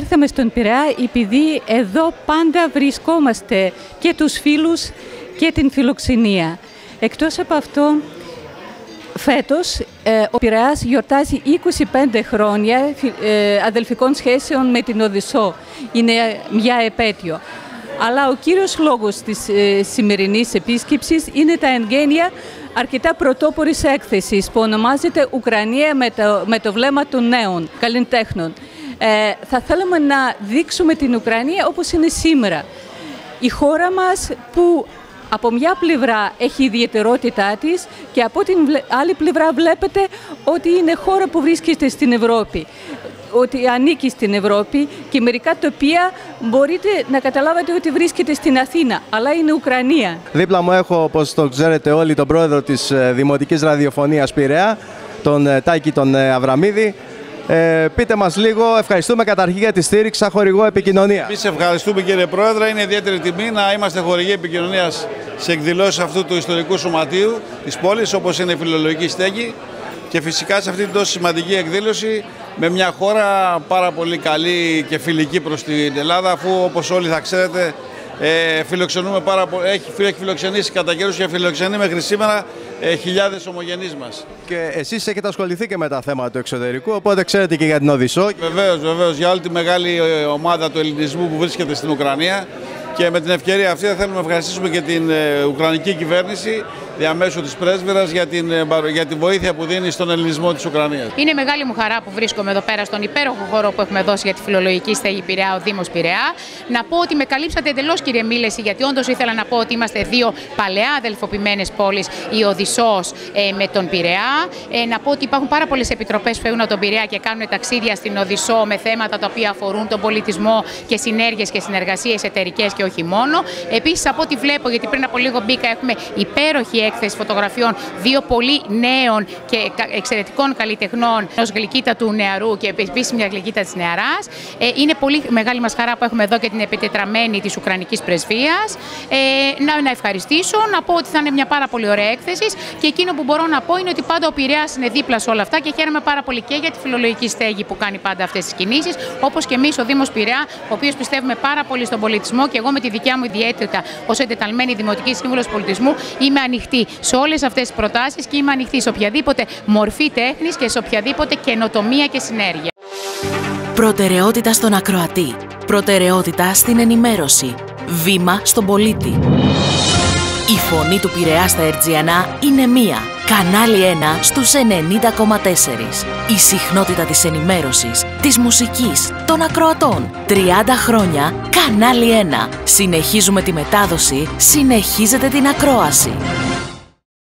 Ήρθαμε στον Πειραιά επειδή εδώ πάντα βρισκόμαστε και τους φίλους και την φιλοξενία. Εκτός από αυτό, φέτος ε, ο Πειραιάς γιορτάζει 25 χρόνια ε, αδελφικών σχέσεων με την Οδυσσό. Είναι μια επέτειο. Αλλά ο κύριος λόγος της ε, σημερινής επίσκεψης είναι τα εγγένεια αρκετά πρωτόπορης έκθεσης που ονομάζεται «Ουκρανία με το, με το βλέμμα των νέων καλλιτέχνων». Ε, θα θέλαμε να δείξουμε την Ουκρανία όπως είναι σήμερα. Η χώρα μας που από μια πλευρά έχει ιδιαιτερότητά της και από την άλλη πλευρά βλέπετε ότι είναι χώρα που βρίσκεται στην Ευρώπη ότι ανήκει στην Ευρώπη και μερικά τοπία μπορείτε να καταλάβετε ότι βρίσκεται στην Αθήνα, αλλά είναι Ουκρανία. Δίπλα μου έχω, όπως το ξέρετε όλοι, τον πρόεδρο της ε, Δημοτικής Ραδιοφωνίας Πειραιά, τον ε, Τάκη τον ε, Αβραμίδη. Ε, πείτε μας λίγο, ευχαριστούμε καταρχήν για τη στήριξη σαν χορηγό επικοινωνίας. Εμείς ευχαριστούμε κύριε Πρόεδρε, είναι ιδιαίτερη τιμή να είμαστε χορηγοί επικοινωνίας σε εκδηλώσεις αυτού του ιστορικού σωματείου της πόλης, όπως είναι η Φιλολογική Στέγη και φυσικά σε αυτή την τόσο σημαντική εκδήλωση με μια χώρα πάρα πολύ καλή και φιλική προς την Ελλάδα αφού όπως όλοι θα ξέρετε ε, φιλοξενούμε πάρα έχει, έχει φιλοξενήσει κατά καιρούς και φιλοξενεί μέχρι σήμερα ε, χιλιάδες ομογενείς μας. Και εσείς έχετε ασχοληθεί και με τα θέματα του εξωτερικού, οπότε ξέρετε και για την Οδυσσό. Βεβαίως, βεβαίως, για όλη τη μεγάλη ε, ομάδα του ελληνισμού που βρίσκεται στην Ουκρανία και με την ευκαιρία αυτή θα θέλουμε να ευχαριστήσουμε και την ε, Ουκρανική κυβέρνηση διαμέσου της πρέσβερας για την, ε, για την βοήθεια που δίνει στον ελληνισμό της Ουκρανίας. Είναι μεγάλη μου χαρά που βρίσκομαι εδώ πέρα στον υπέροχο χώρο που έχουμε δώσει για τη φιλολογική στέγη Πειραιά, ο Δήμος Πειραιά. Να πω ότι με καλύψατε εντελώς κύριε Μίλεση, γιατί όντως ήθελα να πω ότι είμαστε δύο παλαιά αδελφοποιημένες πόλεις, η Οδυσσός ε, με τον Πειραιά. Ε, να πω ότι υπάρχουν πάρα πολλές επιτροπές που φεύγουν από τον Πειραιά και κάνουν ταξίδια στην Οδυσσό με θέματα τα οποία αφορούν τον πολιτισμό και συνέργειες και συνεργασίες εταιρικές και όχι μόνο. Επίσης, από ό,τι βλέπω, γιατί πριν από λίγο μπήκα, έχουμε υπέροχη έκθεση φωτογραφιών δύο πολύ νέων και εξαιρετικών καλλιτεχνών, ω γλυκύτα του νεαρού και επίσης μια γλυκύτα της νεαράς. Ε, είναι πολύ μεγάλη μας χαρά που έχουμε εδώ και την επιτετραμένη της Ουκρανικής Πρεσβείας. Ε, να, να ευχαριστήσω, να πω ότι θα είναι μια πάρα πολύ ωραία έκθεση και εκείνο που μπορώ να πω είναι ότι πάντα ο Πειραιά είναι δίπλα σε όλα αυτά και χαίρομαι πάρα πολύ και για τη φιλολογική στέγη που κάνει πάντα αυτές τις κινήσεις, όπως και εμείς ο Δήμος Πειραιά, ο οποίος πιστεύουμε πάρα πολύ στον πολιτισμό και εγώ με τη δικιά μου ιδιαίτερη ως εντεταλμένη Δημοτική Σύμβουλος Πολιτισμού είμαι ανοιχτή σε όλες αυτές τις προτάσεις και είμαι ανοιχτή σε οποιαδήποτε μορφή τέχνης και σε οποιαδήποτε καινοτομία και συνέργεια. Προτεραιότητα στον ακροατή. Προτεραιότητα στην ενημέρωση. Βήμα στον πολίτη. Η φωνή του Πειραιά στα Ερτζιανά είναι μία. Κανάλι 1 στους 90,4. Η συχνότητα της ενημέρωσης, της μουσικής, των ακροατών. 30 χρόνια, Κανάλι 1. Συνεχίζουμε τη μετάδοση, συνεχίζετε την ακρόαση.